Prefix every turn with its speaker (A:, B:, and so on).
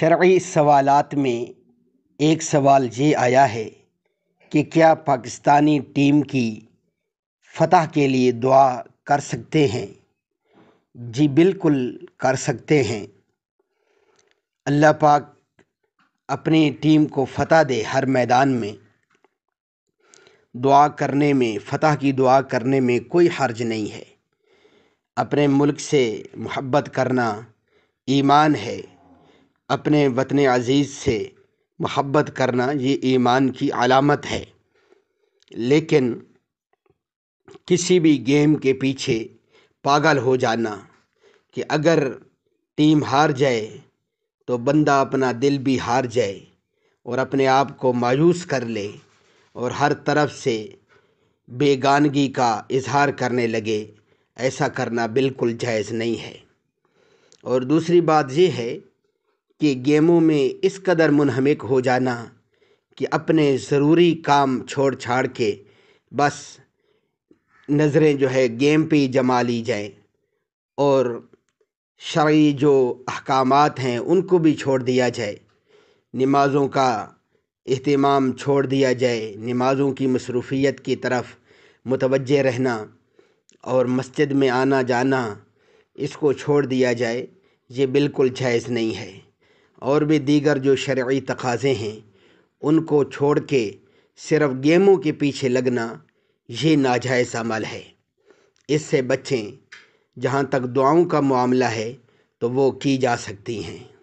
A: शर्ዒ सवालात में एक सवाल ये आया है कि क्या पाकिस्तानी टीम की फ़तह के लिए दुआ कर सकते हैं? जी, बिल्कुल कर सकते हैं। अल्लाह पाक अपनी टीम को फ़तह दे हर मैदान में। दुआ करने में, फ़तह की दुआ करने में कोई हर्ज नहीं है। अपने मुल्क से मोहब्बत करना ईमान है। अपने वतन अज़ीज़ से मोहब्बत करना ये ईमान की अलामत है। लेकिन किसी भी गेम के पीछे पागल हो जाना कि अगर टीम हार जाए तो बंदा अपना दिल भी हार जाए और अपने आप को मायूस कर ले और हर तरफ़ से बेगानगी का इजहार करने लगे, ऐसा करना बिल्कुल जायज़ नहीं है। और दूसरी बात यह है कि गेमों में इस कदर मुनहमिक हो जाना कि अपने ज़रूरी काम छोड़ छाड़ के बस नज़रें जो है गेम पे ही जमा ली जाए। और शर्य जो अहकाम हैं, उनको भी छोड़ दिया जाए। नमाज़ों का अहतमाम छोड़ दिया जाए। नमाज़ों की मसरूफ़ियत की तरफ़ मुतवज रहना और मस्जिद में आना जाना, इसको छोड़ दिया जाए, ये बिल्कुल जायज़ नहीं है। और भी दीगर जो शर्य तकाज़े हैं, उनको छोड़ के सिर्फ़ गेमों के पीछे लगना ये नाजायज़ अमल है। इससे बचें, जहाँ तक दुआओं का मामला है तो वो की जा सकती हैं।